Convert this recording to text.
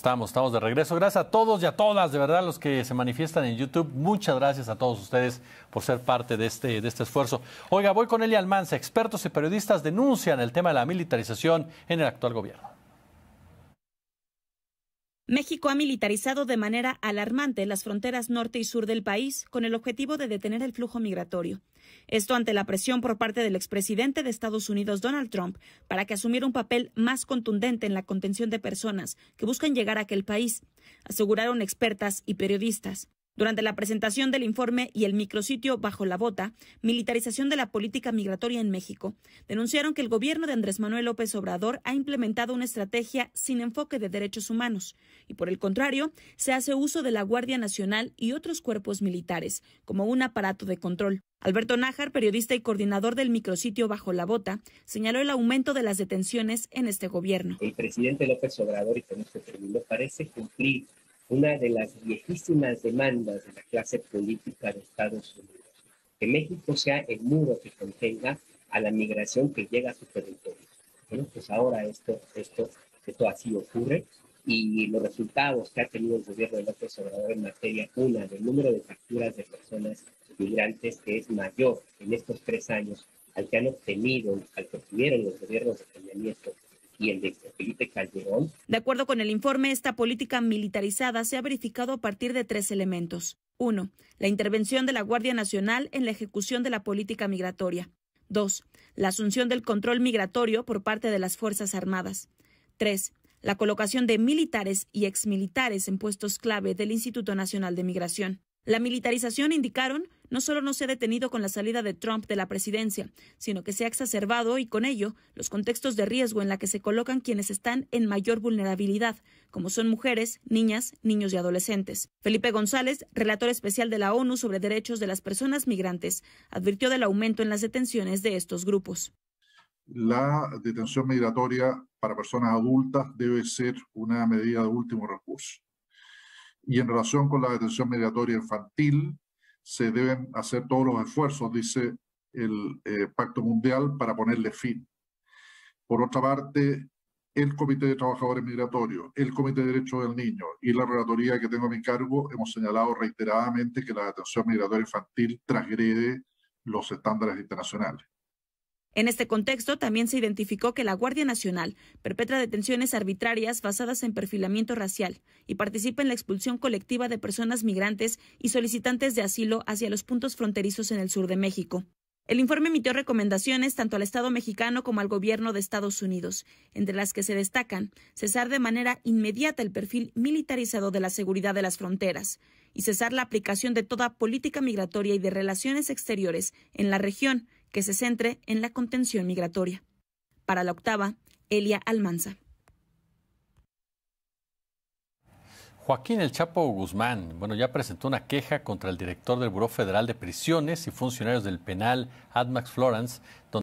Estamos, estamos de regreso. Gracias a todos y a todas, de verdad, los que se manifiestan en YouTube. Muchas gracias a todos ustedes por ser parte de este, de este esfuerzo. Oiga, voy con Elia Almanza. Expertos y periodistas denuncian el tema de la militarización en el actual gobierno. México ha militarizado de manera alarmante las fronteras norte y sur del país con el objetivo de detener el flujo migratorio. Esto ante la presión por parte del expresidente de Estados Unidos, Donald Trump, para que asumiera un papel más contundente en la contención de personas que buscan llegar a aquel país, aseguraron expertas y periodistas. Durante la presentación del informe y el micrositio Bajo la Bota, Militarización de la Política Migratoria en México, denunciaron que el gobierno de Andrés Manuel López Obrador ha implementado una estrategia sin enfoque de derechos humanos y, por el contrario, se hace uso de la Guardia Nacional y otros cuerpos militares como un aparato de control. Alberto Nájar, periodista y coordinador del micrositio Bajo la Bota, señaló el aumento de las detenciones en este gobierno. El presidente López Obrador, y con esto termino, parece cumplir una de las viejísimas demandas de la clase política de Estados Unidos, que México sea el muro que contenga a la migración que llega a su territorio. Bueno, pues ahora esto, esto, esto así ocurre y los resultados que ha tenido el gobierno de López Obrador en materia, una, del número de capturas de personas migrantes que es mayor en estos tres años al que han obtenido, al que obtuvieron los gobiernos de Peña Nieto de. De acuerdo con el informe, esta política militarizada se ha verificado a partir de tres elementos. Uno, la intervención de la Guardia Nacional en la ejecución de la política migratoria. Dos, la asunción del control migratorio por parte de las Fuerzas Armadas. Tres, la colocación de militares y exmilitares en puestos clave del Instituto Nacional de Migración. La militarización, indicaron, no solo no se ha detenido con la salida de Trump de la presidencia, sino que se ha exacerbado y con ello los contextos de riesgo en la que se colocan quienes están en mayor vulnerabilidad, como son mujeres, niñas, niños y adolescentes. Felipe González, relator especial de la ONU sobre derechos de las personas migrantes, advirtió del aumento en las detenciones de estos grupos. La detención migratoria para personas adultas debe ser una medida de último recurso y en relación con la detención migratoria infantil, se deben hacer todos los esfuerzos, dice el eh, Pacto Mundial, para ponerle fin. Por otra parte, el Comité de Trabajadores Migratorios, el Comité de Derechos del Niño y la relatoría que tengo a mi cargo hemos señalado reiteradamente que la detención migratoria infantil transgrede los estándares internacionales. En este contexto, también se identificó que la Guardia Nacional perpetra detenciones arbitrarias basadas en perfilamiento racial y participa en la expulsión colectiva de personas migrantes y solicitantes de asilo hacia los puntos fronterizos en el sur de México. El informe emitió recomendaciones tanto al Estado mexicano como al gobierno de Estados Unidos, entre las que se destacan cesar de manera inmediata el perfil militarizado de la seguridad de las fronteras y cesar la aplicación de toda política migratoria y de relaciones exteriores en la región que se centre en la contención migratoria. Para la octava, Elia Almanza. Joaquín El Chapo Guzmán, bueno, ya presentó una queja contra el director del Buró Federal de Prisiones y funcionarios del penal, Admax Florence, donde